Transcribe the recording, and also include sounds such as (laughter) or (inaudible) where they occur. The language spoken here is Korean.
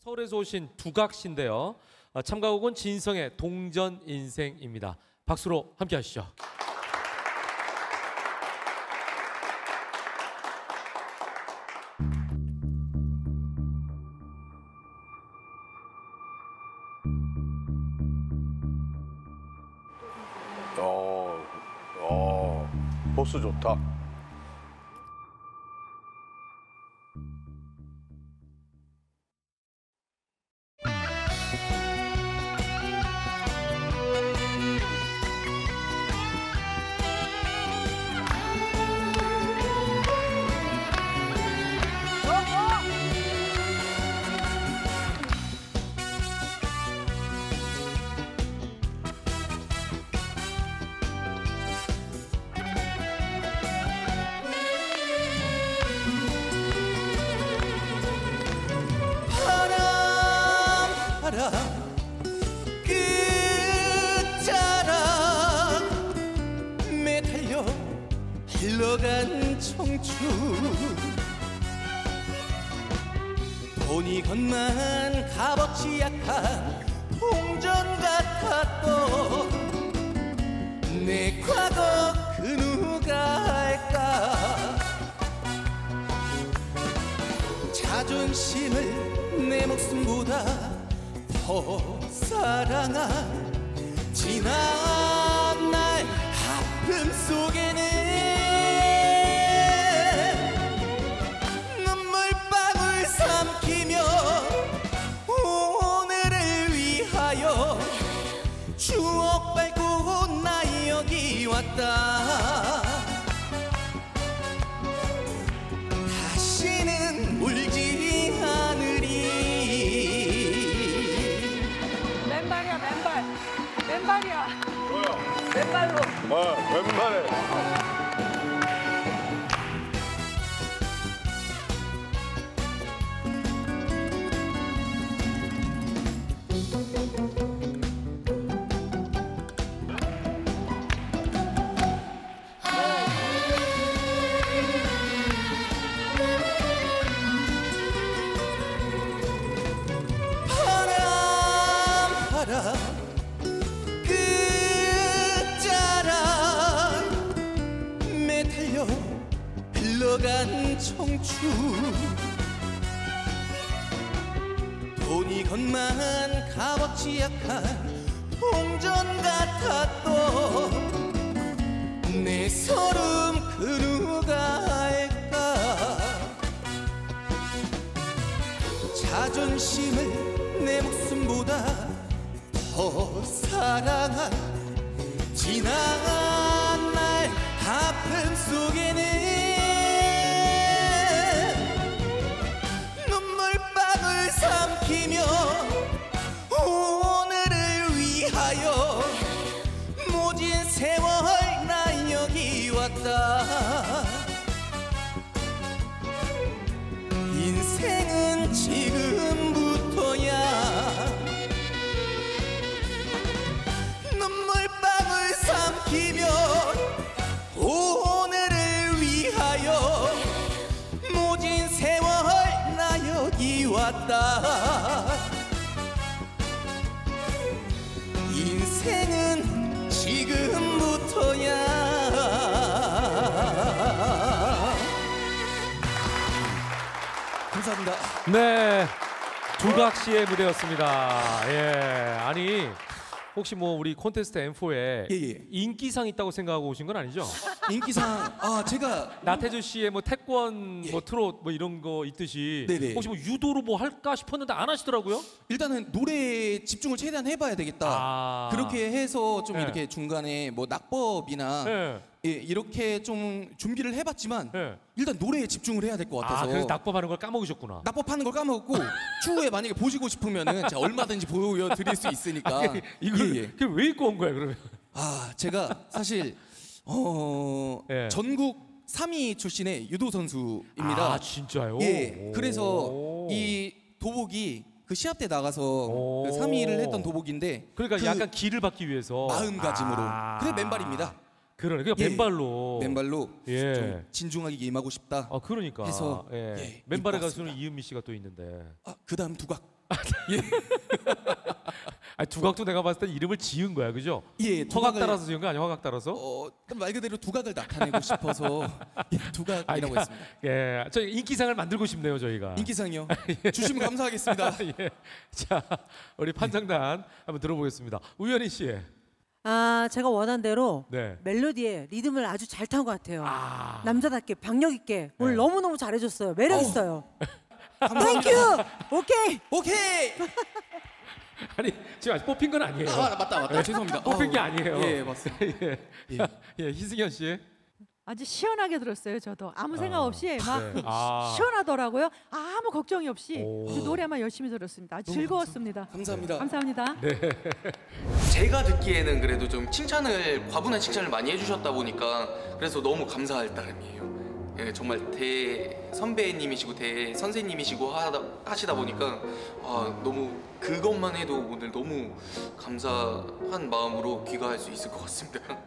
서울에서 오신 두각 씨인데요. 아, 참가곡은 진성의 동전 인생입니다. 박수로 함께 하시죠. 어, 어, 보스 좋다. 끝자락 매달려 흘러간 청춘. 돈이 건만 값어치 약한 동전 같았던 내 과거 그 누가 알까? 자존심을 내 목숨보다 더 사랑한 지난 어, 웬만해. 청춘. 돈이 건만 값어치 약한 동전 같았던 내 서름 그 누가 알까? 자존심을 내 목숨보다 더 사랑한 날 위하여 모진 세월 나 여기 왔다. 인생은 지금부터야. 눈물방울 삼키며 오늘을 위하여 모진 세월 나 여기 왔다 인생은 지금부터야 감사합니다. 네, 두각 씨의 무대였습니다. 예, 아니 혹시 뭐 우리 콘테스트 M4에 예, 예. 인기상 있다고 생각하고 오신 건 아니죠? 인기상 아 제가 나태주 씨의 뭐 태권, 뭐 트롯 뭐 이런 거 있듯이 예. 네네. 혹시 뭐 유도로 뭐 할까 싶었는데 안 하시더라고요. 일단은 노래에 집중을 최대한 해봐야 되겠다. 아. 그렇게 해서 좀 네. 이렇게 중간에 뭐 낙법이나 예. 예, 이렇게 좀 준비를 해봤지만 예. 일단 노래에 집중을 해야 될 것 같아서 아, 그래서 낙법하는 걸 까먹으셨구나. 낙법하는 걸 까먹었고 (laughs) 추후에 만약에 보시고 싶으면은 제가 얼마든지 보여드릴 수 있으니까 (laughs) 이걸 예, 예. 그왜 입고 온 거야 그러면? 아 제가 사실 어 예. 전국 3위 출신의 유도 선수입니다. 아 진짜요? 예. 오. 그래서 이 도복이 그 시합 때 나가서 오. 그 3위를 했던 도복인데 그러니까 그 약간 길을 받기 위해서 마음가짐으로 아. 그래 맨발입니다. 그러네. 그러니까 예. 맨발로. 맨발로 예. 좀 진중하게 임하고 싶다. 아 그러니까. 해서, 예. 예, 맨발의 가수는. 이은미 씨가 또 있는데. 아, 그다음 두각. (laughs) 아니, 두각도 내가 봤을 때 이름을 지은 거야, 그죠? 예, 허각 두각을- 따라서 지은 거 아니야? 허각 따라서? 어, 말 그대로 두각을 나타내고 싶어서 (laughs) 예, 두각이라고 아니, 했습니다. 예, 저 인기상을 만들고 싶네요, 저희가. 인기상이요. (laughs) 주시면 감사하겠습니다. 예. 자, 우리 판정단 한번 들어보겠습니다. 우연희 씨. 아, 제가 원한 대로 네. 멜로디에 리듬을 아주 잘 탄 것 같아요. 아. 남자답게 박력 있게 오늘 네. 너무 너무 잘해줬어요. 매력 어우. 있어요. Thank you. 오케이. 오케이. (laughs) 아니, 지금 아직 뽑힌 건 아니에요. 아 맞다 맞다 죄송합니다. 뽑힌 게 아우, 아니에요. 예 맞습니다. (laughs) 예. 예, 희승현 씨. 아주 시원하게 들었어요. 저도 아무 생각 없이 막 네. 아. 시원하더라고요. 아무 걱정이 없이 오. 그 노래만 열심히 들었습니다. 아주 즐거웠습니다. 감사합니다. 감사합니다. (laughs) 제가 듣기에는 그래도 좀 칭찬을 과분한 칭찬을 많이 해주셨다 보니까 그래서 너무 감사할 따름이에요. 예, 정말 대 선배님이시고 대 선생님이시고 하다, 하시다 보니까 아, 너무 그것만 해도 오늘 너무 감사한 마음으로 귀가할 수 있을 것 같습니다.